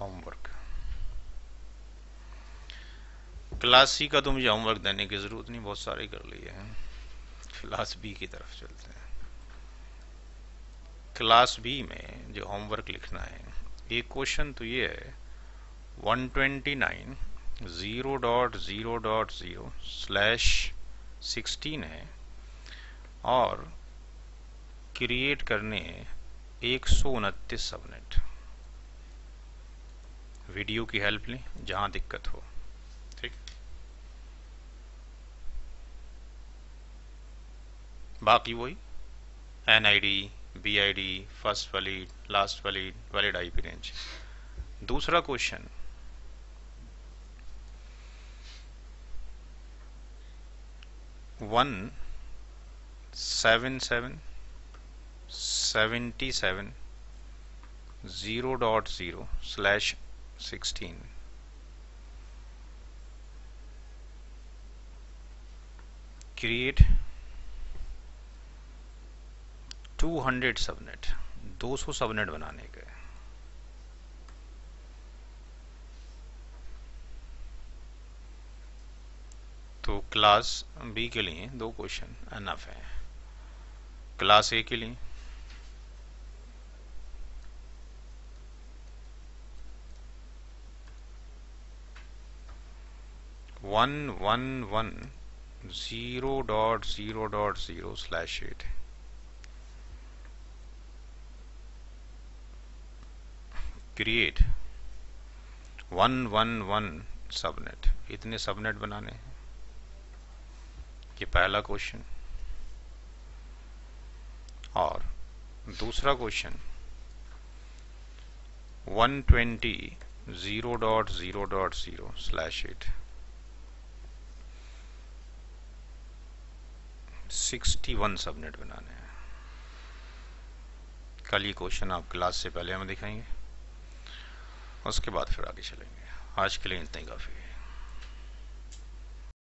Homework class C का तो मुझे होमवर्क देने की ज़रूरत नहीं, बहुत सारे कर लिए हैं। क्लास बी की तरफ़ चलते हैं। क्लास बी में जो होमवर्क लिखना है एक क्वेश्चन तो ये है 129 zero dot zero dot zero slash sixteen है, और क्रिएट करने एक सौ उनतीस सबनेट वीडियो की हेल्प लें, जहाँ दिक्कत हो। ठीक? बाकी वही N I D B I D first valid last valid valid I P range दूसरा question one seven seven seventy seven zero dot zero slash sixteen create 200 subnet 200 subnet बनाने के। तो क्लास बी के लिए दो क्वेश्चन एनफ है। Class A के लिए one one one zero dot zero dot zero slash eight है create one one one subnet इतने सबनेट बनाने हैं। ये पहला क्वेश्चन और दूसरा question one twenty zero dot zero dot zero slash eight sixty one subnet बनाने हैं। कल ये क्वेश्चन आप क्लास से पहले हमें दिखाएँगे, उसके बाद फिर आगे चलेंगे। आज के लिए इतना ही काफ़ी है।